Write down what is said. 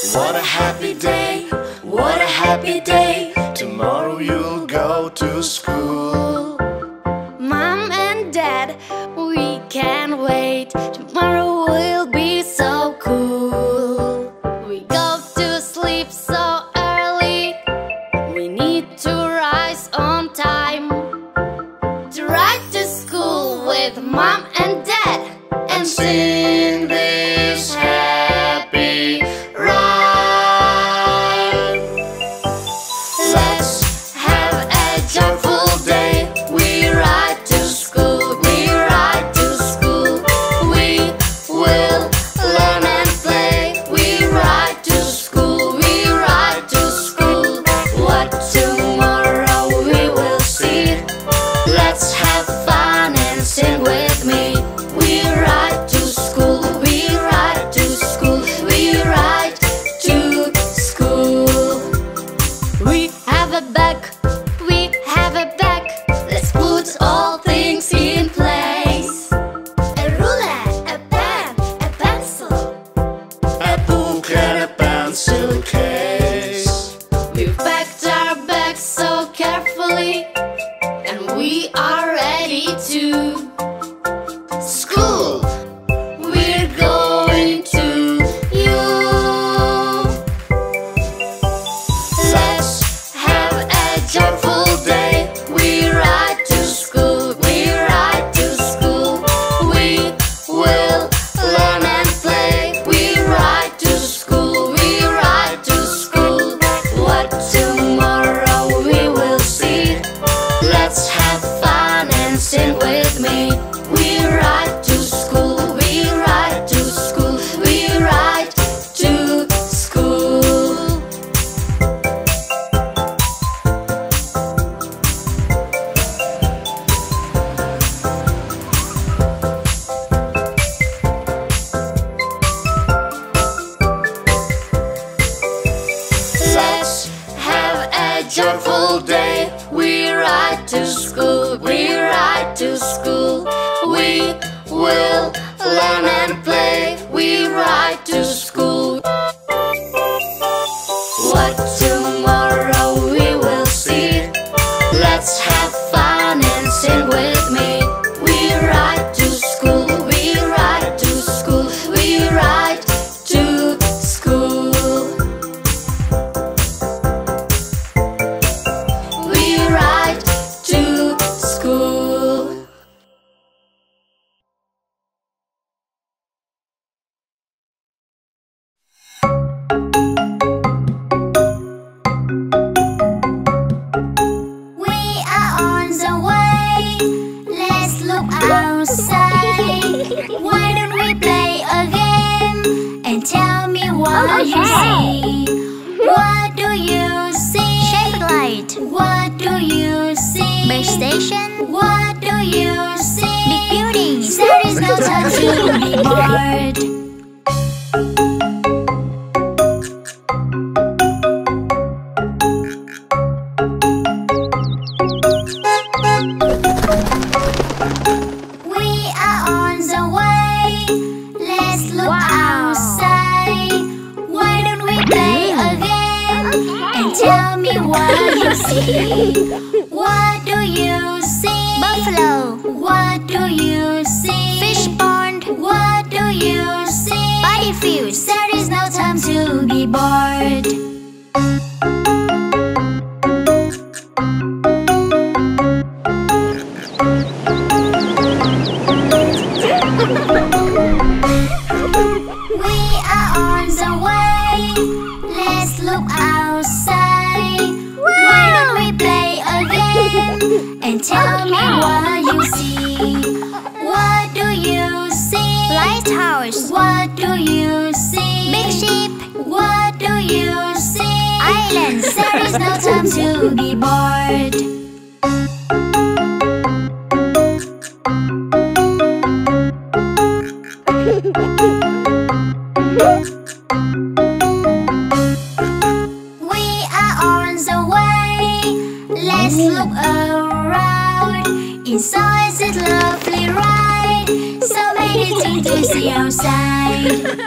What a happy day, what a happy day. Tomorrow you'll go to school. Mom and Dad, we can't wait. Tomorrow will be so cool. We go to sleep so early. We need to rise on time. To ride to school with Mom and Dad and sing. Why don't we play a game and tell me what okay. you see? What do you see? Shape light. What do you see? Base station. What do you see? Big buildings. There is no time to be. Hey! horse? What do you see? Big sheep? What do you see? Islands, there is no time to be bored Let's look around. Inside this lovely ride waiting to outside.